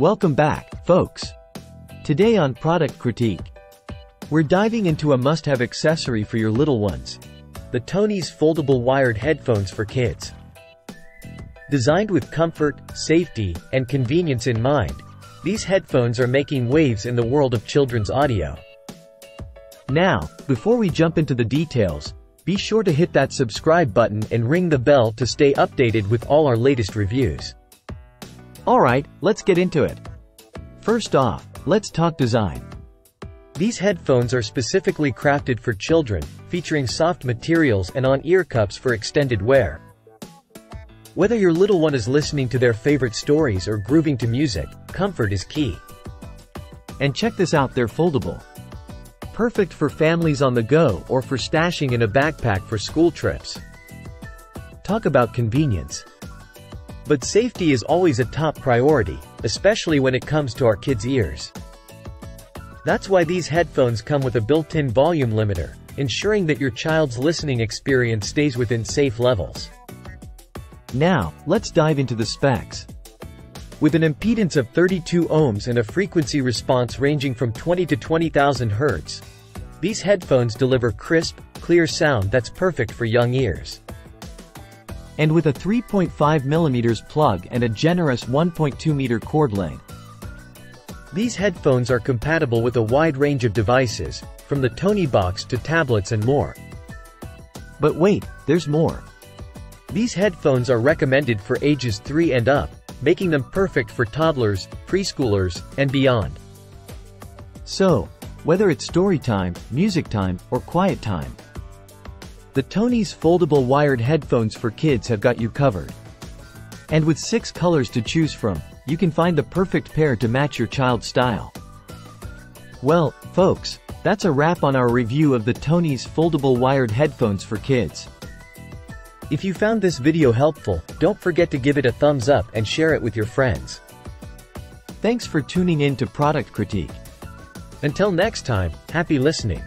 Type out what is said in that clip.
Welcome back, folks. Today on Product Critique, we're diving into a must-have accessory for your little ones. The Tonies Foldable Wired Headphones for Kids. Designed with comfort, safety, and convenience in mind, these headphones are making waves in the world of children's audio. Now, before we jump into the details, be sure to hit that subscribe button and ring the bell to stay updated with all our latest reviews. Alright, let's get into it. First off, let's talk design. These headphones are specifically crafted for children, featuring soft materials and on-ear cups for extended wear. Whether your little one is listening to their favorite stories or grooving to music, comfort is key. And check this out, they're foldable. Perfect for families on the go or for stashing in a backpack for school trips. Talk about convenience. But safety is always a top priority, especially when it comes to our kids' ears. That's why these headphones come with a built-in volume limiter, ensuring that your child's listening experience stays within safe levels. Now, let's dive into the specs. With an impedance of 32 ohms and a frequency response ranging from 20 to 20,000 Hz, these headphones deliver crisp, clear sound that's perfect for young ears. And with a 3.5mm plug and a generous 1.2m cord length, these headphones are compatible with a wide range of devices, from the Toniebox to tablets and more. But wait, there's more. These headphones are recommended for ages 3 and up, making them perfect for toddlers, preschoolers, and beyond. So, whether it's story time, music time, or quiet time, the Tonies foldable wired headphones for kids have got you covered. And with six colors to choose from, you can find the perfect pair to match your child's style. Well, folks, that's a wrap on our review of the Tonies foldable wired headphones for kids. If you found this video helpful, don't forget to give it a thumbs up and share it with your friends. Thanks for tuning in to Product Critique. Until next time, happy listening.